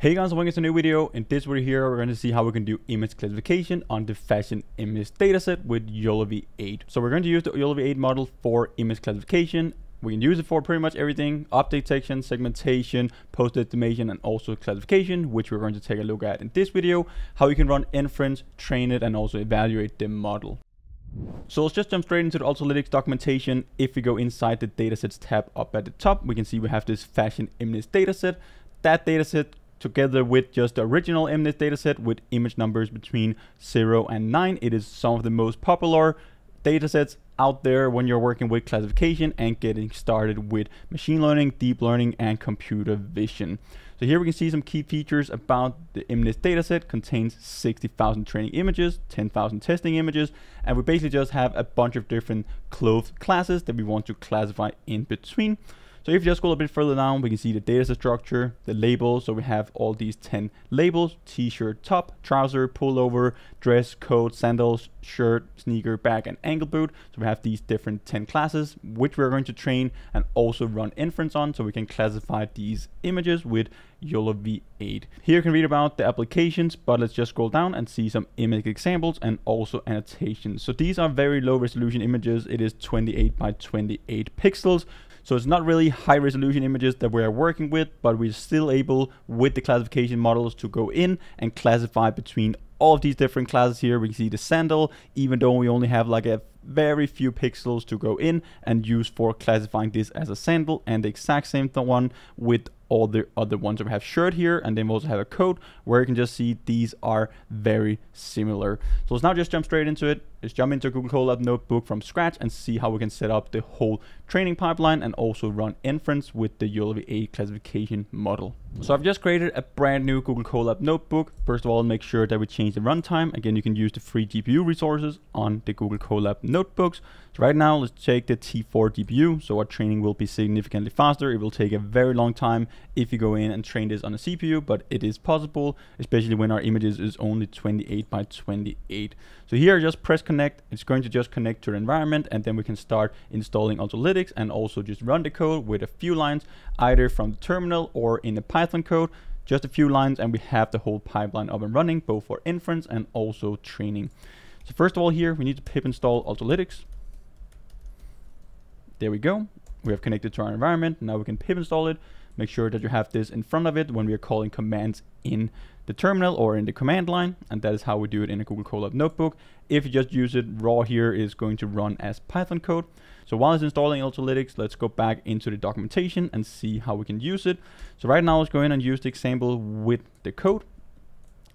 Hey guys, welcome to a new video. In this video here, we're going to see how we can do image classification on the fashion MNIST dataset with YOLO V8. So we're going to use the YOLO V8 model for image classification. We can use it for pretty much everything, object detection, segmentation, pose estimation, and also classification, which we're going to take a look at in this video, how you can run inference, train it, and also evaluate the model. So let's just jump straight into the Ultralytics documentation. If we go inside the datasets tab up at the top, we can see we have this fashion MNIST dataset. That dataset together with just the original MNIST dataset with image numbers between 0 and 9. It is some of the most popular datasets out there when you're working with classification and getting started with machine learning, deep learning, and computer vision. So here we can see some key features about the MNIST dataset contains 60,000 training images, 10,000 testing images, and we basically just have a bunch of different clothed classes that we want to classify in between. So if you just scroll a bit further down, we can see the data structure, the labels. So we have all these 10 labels, t-shirt top, trouser, pullover, dress, coat, sandals, shirt, sneaker, bag, and ankle boot. So we have these different 10 classes, which we're going to train and also run inference on. So we can classify these images with YOLO V8. Here you can read about the applications, but let's just scroll down and see some image examples and also annotations. So these are very low resolution images. It is 28 by 28 pixels. So it's not really high resolution images that we're working with, but we're still able with the classification models to go in and classify between all of these different classes here. We can see the sandal, even though we only have like a very few pixels to go in and use for classifying this as a sandal and the exact same one with all the other ones. We have shirt here and then we also have a coat where you can just see these are very similar. So let's now just jump straight into it. Let's jump into Google Colab Notebook from scratch and see how we can set up the whole training pipeline and also run inference with the V8 classification model. So I've just created a brand new Google Colab Notebook. First of all, make sure that we change the runtime. Again, you can use the free GPU resources on the Google Colab notebooks. Right now, let's take the T4 GPU. So our training will be significantly faster. It will take a very long time if you go in and train this on a CPU, but it is possible, especially when our images is only 28 by 28. So here, just press connect. It's going to just connect to the environment, and then we can start installing Ultralytics and also just run the code with a few lines, either from the terminal or in the Python code just a few lines and we have the whole pipeline up and running both for inference and also training. So first of all here, we need to pip install Ultralytics. There we go. We have connected to our environment. Now we can pip install it. Make sure that you have this in front of it when we are calling commands in the terminal or in the command line. And that is how we do it in a Google Colab notebook. If you just use it raw here, is going to run as Python code. So while it's installing Ultralytics, let's go back into the documentation and see how we can use it. So right now let's go in and use the example with the code.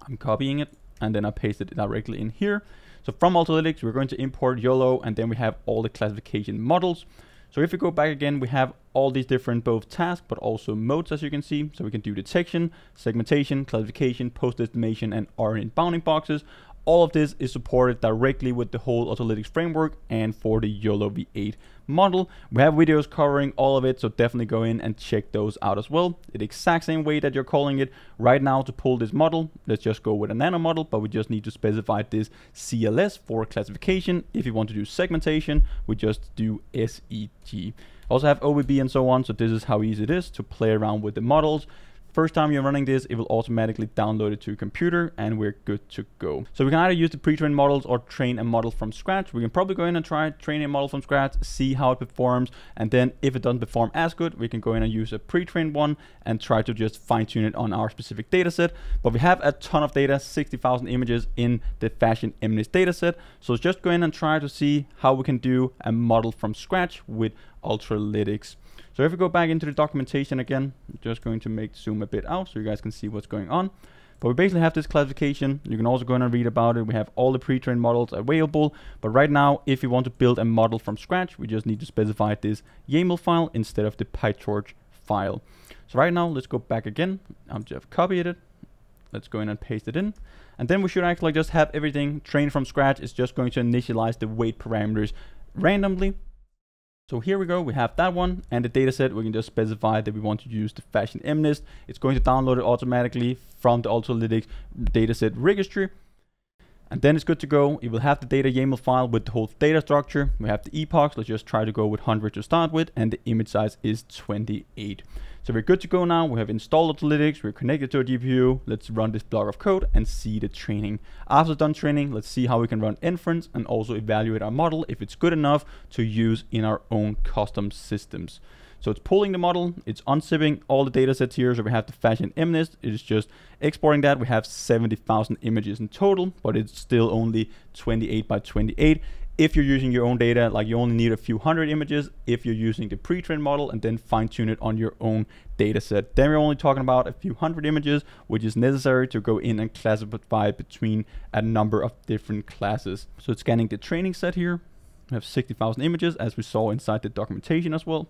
I'm copying it and then I paste it directly in here. So from Ultralytics, we're going to import YOLO and then we have all the classification models. So if we go back again, we have all these different both tasks, but also modes, as you can see. So we can do detection, segmentation, classification, pose-estimation, and oriented bounding boxes. All of this is supported directly with the whole Ultralytics framework and for the YOLO V8 model. We have videos covering all of it, so definitely go in and check those out as well. The exact same way that you're calling it right now to pull this model. Let's just go with a nano model, but we just need to specify this CLS for classification. If you want to do segmentation, we just do SEG. Also have OBB and so on, so this is how easy it is to play around with the models. First time you're running this, it will automatically download it to your computer and we're good to go. So we can either use the pre-trained models or train a model from scratch. We can probably go in and try training a model from scratch, see how it performs. And then if it doesn't perform as good, we can go in and use a pre-trained one and try to just fine tune it on our specific data set. But we have a ton of data, 60,000 images in the fashion MNIST data set. So just go in and try to see how we can do a model from scratch with Ultralytics. So if we go back into the documentation again, I'm just going to make zoom a bit out so you guys can see what's going on. But we basically have this classification. You can also go in and read about it. We have all the pre-trained models available. But right now, if you want to build a model from scratch, we just need to specify this YAML file instead of the PyTorch file. So right now, let's go back again. I'm just copied it. Let's go in and paste it in. And then we should actually just have everything trained from scratch. It's just going to initialize the weight parameters randomly. So here we go, we have that one and the dataset, we can just specify that we want to use the fashion MNIST. It's going to download it automatically from the Ultralytics dataset registry. And then it's good to go. It will have the data YAML file with the whole data structure. We have the epochs. Let's just try to go with 100 to start with. And the image size is 28. So we're good to go now. We have installed Ultralytics. We're connected to a GPU. Let's run this block of code and see the training. After done training, let's see how we can run inference and also evaluate our model if it's good enough to use in our own custom systems. So it's pulling the model, it's unzipping all the data sets here. So we have the fashion MNIST, it is just exporting that. We have 70,000 images in total, but it's still only 28 by 28 if you're using your own data, like you only need a few hundred images if you're using the pre-trained model and then fine tune it on your own data set. Then we're only talking about a few hundred images, which is necessary to go in and classify between a number of different classes. So it's scanning the training set here. We have 60,000 images as we saw inside the documentation as well.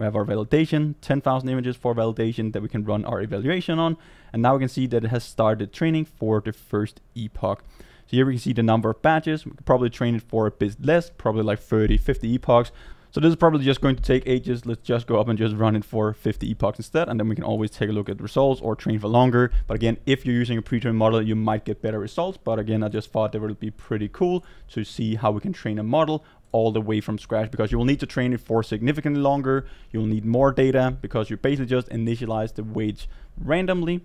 We have our validation, 10,000 images for validation that we can run our evaluation on. And now we can see that it has started training for the first epoch. So here we can see the number of batches. We could probably train it for a bit less, probably like 30, 50 epochs. So this is probably just going to take ages. Let's just go up and just run it for 50 epochs instead. And then we can always take a look at the results or train for longer. But again, if you're using a pre-trained model, you might get better results. But again, I just thought that would be pretty cool to see how we can train a model all the way from scratch because you will need to train it for significantly longer. You'll need more data because you basically just initialize the weights randomly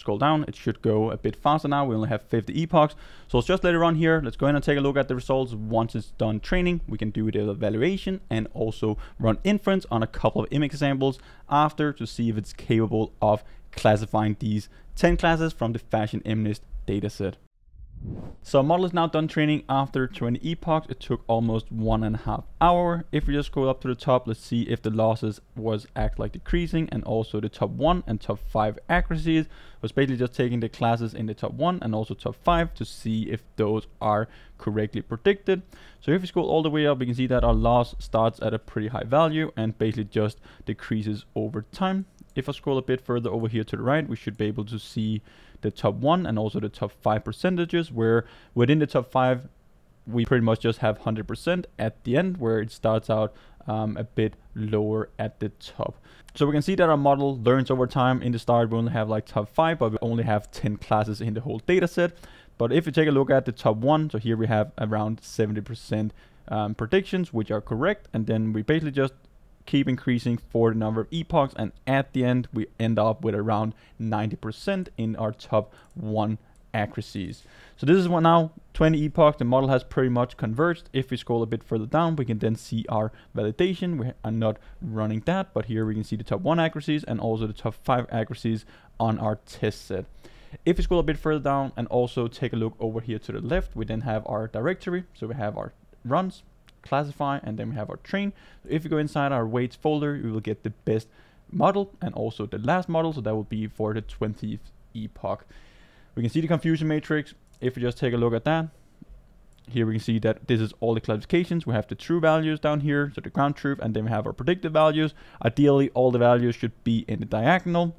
scroll down, it should go a bit faster now. We only have 50 epochs. So let's just later on here. Let's go in and take a look at the results. Once it's done training, we can do the evaluation and also run inference on a couple of image examples after to see if it's capable of classifying these 10 classes from the Fashion MNIST dataset. So our model is now done training after 20 epochs. It took almost one and a half hour. If we just scroll up to the top, let's see if the losses was act like decreasing and also the top one and top five accuracies was basically just taking the classes in the top one and also top five to see if those are correctly predicted. So if we scroll all the way up, we can see that our loss starts at a pretty high value and basically just decreases over time. If I scroll a bit further over here to the right, we should be able to see the top one and also the top five percentages where within the top five, we pretty much just have 100% at the end where it starts out um, a bit lower at the top. So we can see that our model learns over time. In the start, we only have like top five, but we only have 10 classes in the whole data set. But if you take a look at the top one, so here we have around 70% um, predictions, which are correct. And then we basically just keep increasing for the number of epochs and at the end we end up with around 90% in our top one accuracies. So this is what now 20 epochs, the model has pretty much converged. If we scroll a bit further down, we can then see our validation. We are not running that, but here we can see the top one accuracies and also the top five accuracies on our test set. If we scroll a bit further down and also take a look over here to the left, we then have our directory. So we have our runs, classify, and then we have our train. If you go inside our weights folder, you will get the best model and also the last model. So that will be for the 20th epoch. We can see the confusion matrix. If we just take a look at that, here we can see that this is all the classifications. We have the true values down here, so the ground truth, and then we have our predicted values. Ideally, all the values should be in the diagonal.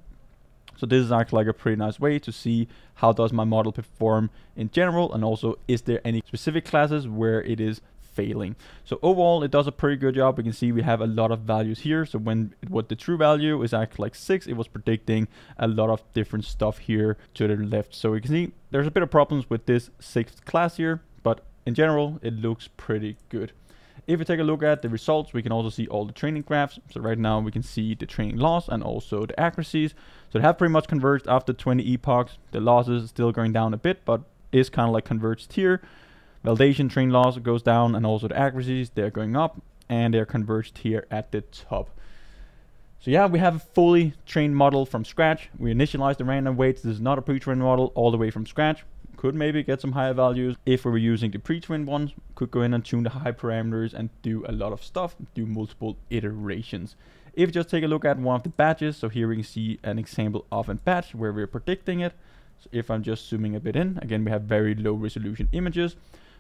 So this is actually like a pretty nice way to see how does my model perform in general, and also is there any specific classes where it is failing. So overall, it does a pretty good job. We can see we have a lot of values here. So when what the true value is actually like six, it was predicting a lot of different stuff here to the left. So we can see there's a bit of problems with this sixth class here, but in general, it looks pretty good. If we take a look at the results, we can also see all the training graphs. So right now we can see the training loss and also the accuracies. So they have pretty much converged after 20 epochs. The losses still going down a bit, but is kind of like converged here. Validation train loss goes down and also the accuracies, they're going up and they're converged here at the top. So yeah, we have a fully trained model from scratch. We initialize the random weights. This is not a pre-trained model all the way from scratch. Could maybe get some higher values if we were using the pre-trained ones. Could go in and tune the hyperparameters and do a lot of stuff, do multiple iterations. If you just take a look at one of the batches, so here we can see an example of a batch where we're predicting it. So if I'm just zooming a bit in, again, we have very low resolution images.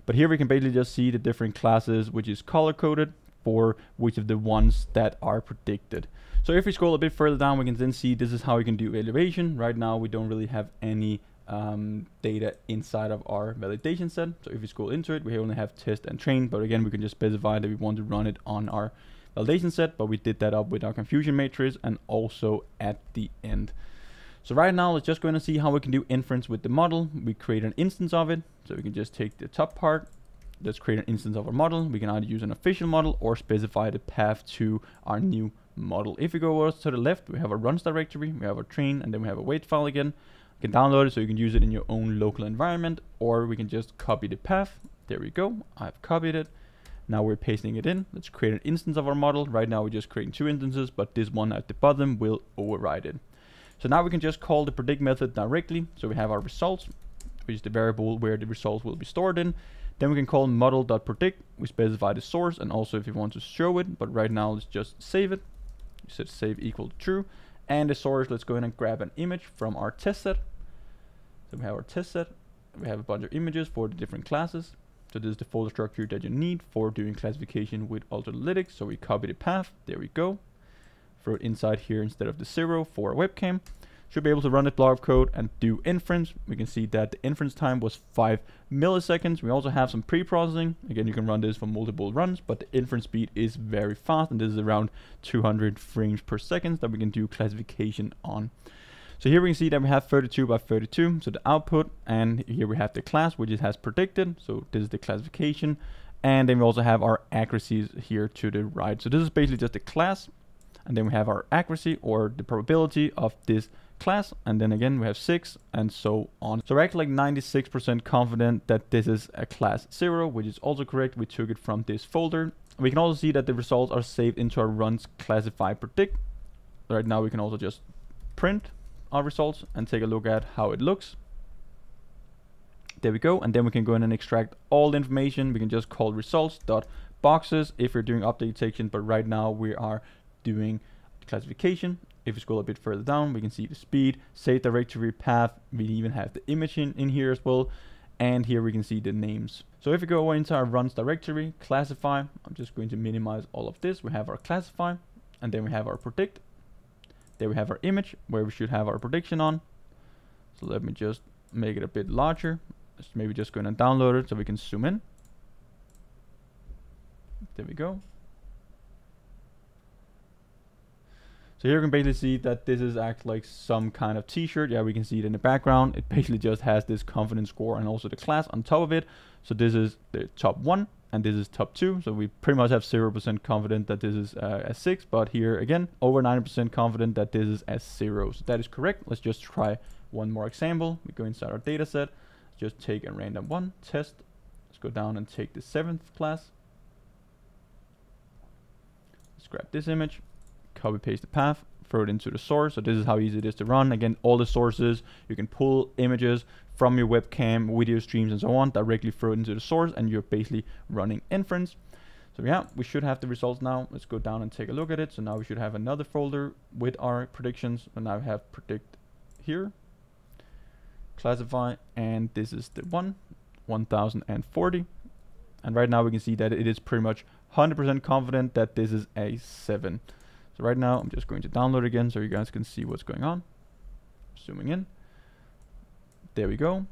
But here we can basically just see the different classes, which is color coded for which of the ones that are predicted. So if we scroll a bit further down, we can then see this is how we can do evaluation. Right now, we don't really have any um, data inside of our validation set. So if we scroll into it, we only have test and train, but again, we can just specify that we want to run it on our validation set, but we did that up with our confusion matrix and also at the end. So right now, let's just go in and see how we can do inference with the model. We create an instance of it. So we can just take the top part, let's create an instance of our model. We can either use an official model or specify the path to our new model. If we go over to the left, we have a runs directory, we have a train, and then we have a weight file again. You can download it so you can use it in your own local environment, or we can just copy the path. There we go. I've copied it. Now we're pasting it in. Let's create an instance of our model. Right now we're just creating two instances, but this one at the bottom will override it. So now we can just call the predict method directly. So we have our results, which is the variable where the results will be stored in. Then we can call model.predict. We specify the source and also if you want to show it, but right now let's just save it. We set save equal to true. And the source, let's go in and grab an image from our test set. So we have our test set. We have a bunch of images for the different classes. So this is the folder structure that you need for doing classification with Ultralytics. So we copy the path. There we go. Throw it inside here instead of the zero for a webcam should be able to run this block of code and do inference. We can see that the inference time was 5 milliseconds. We also have some pre-processing. Again, you can run this for multiple runs, but the inference speed is very fast, and this is around 200 frames per second that we can do classification on. So here we can see that we have 32 by 32, so the output, and here we have the class, which it has predicted. So this is the classification. And then we also have our accuracies here to the right. So this is basically just a class, and then we have our accuracy or the probability of this class and then again we have 6 and so on. So we're actually like 96% confident that this is a class 0 which is also correct. We took it from this folder. We can also see that the results are saved into our runs classify predict. Right now we can also just print our results and take a look at how it looks. There we go and then we can go in and extract all the information. We can just call results dot boxes if we're doing object detection but right now we are doing classification if we scroll a bit further down, we can see the speed, save directory path. We even have the image in, in here as well. And here we can see the names. So if we go into our runs directory, classify, I'm just going to minimize all of this. We have our classify, and then we have our predict. There we have our image, where we should have our prediction on. So let me just make it a bit larger. Let's maybe just go and download it so we can zoom in. There we go. So here you can basically see that this is actually like some kind of t-shirt. Yeah, we can see it in the background. It basically just has this confidence score and also the class on top of it. So this is the top one and this is top two. So we pretty much have 0% confident that this is uh, S6, but here again, over 90% confident that this is S0. So that is correct. Let's just try one more example. We go inside our data set, just take a random one, test. Let's go down and take the seventh class. Let's grab this image copy paste the path, throw it into the source. So this is how easy it is to run. Again, all the sources, you can pull images from your webcam, video streams and so on, directly throw it into the source and you're basically running inference. So yeah, we should have the results now. Let's go down and take a look at it. So now we should have another folder with our predictions. And now we have predict here, classify, and this is the one, 1040. And right now we can see that it is pretty much 100% confident that this is a 7. Right now I'm just going to download again so you guys can see what's going on. Zooming in. There we go.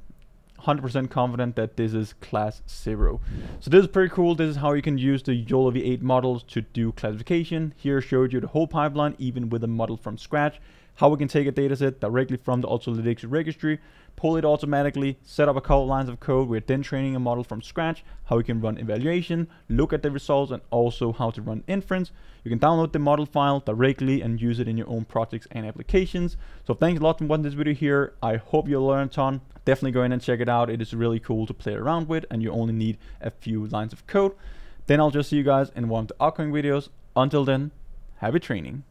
100% confident that this is class 0. So this is pretty cool. This is how you can use the YOLO V8 models to do classification. Here showed you the whole pipeline, even with a model from scratch how we can take a dataset directly from the Ultralytics registry, pull it automatically, set up a couple lines of code. We're then training a model from scratch, how we can run evaluation, look at the results, and also how to run inference. You can download the model file directly and use it in your own projects and applications. So thanks a lot for watching this video here. I hope you learned a ton. Definitely go in and check it out. It is really cool to play around with, and you only need a few lines of code. Then I'll just see you guys in one of the upcoming videos. Until then, happy training.